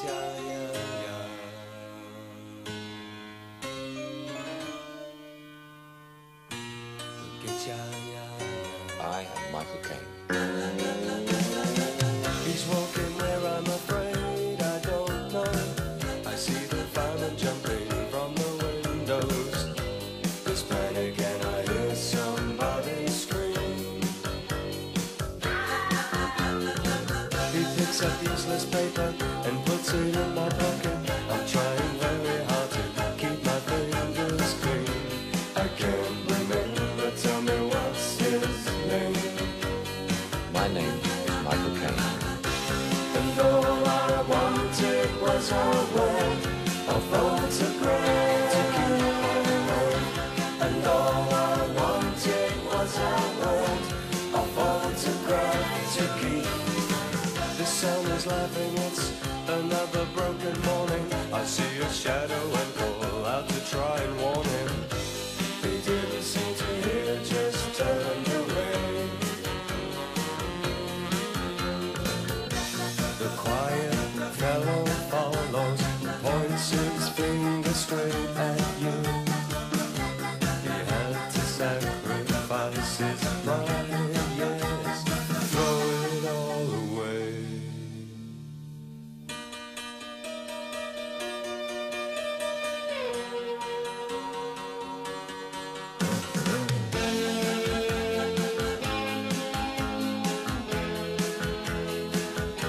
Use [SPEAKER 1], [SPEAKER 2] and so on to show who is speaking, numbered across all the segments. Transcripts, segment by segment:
[SPEAKER 1] I am Michael Caine.
[SPEAKER 2] He's walking where I'm afraid I don't know. I see the firemen jumping from the windows. There's panic and I hear somebody scream. He picks up the Remember, tell me what's his name.
[SPEAKER 1] My name is Michael Caine.
[SPEAKER 2] I wanted was I wanted to keep. The sun is laughing, it's another broken morning. I see a shadow and call out to try and warn him. Sacrifice his pride, yes, throw it all away.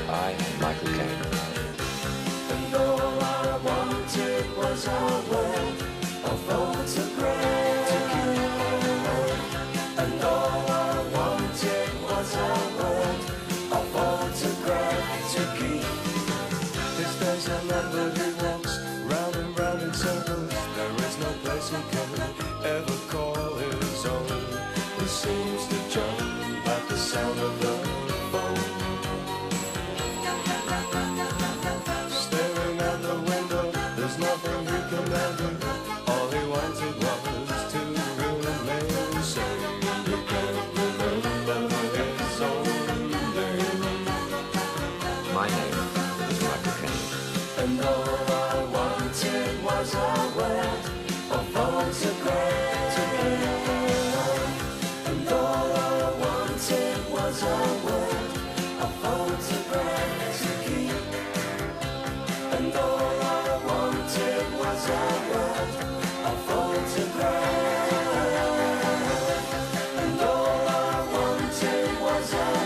[SPEAKER 2] I am Michael Caine. And all I wanted was a word, seems to jump at the sound of the phone. Staring the window, there's nothing he can All he wanted was to remain. He can't remember his own name. My
[SPEAKER 1] name is Michael Caine.
[SPEAKER 2] And all was a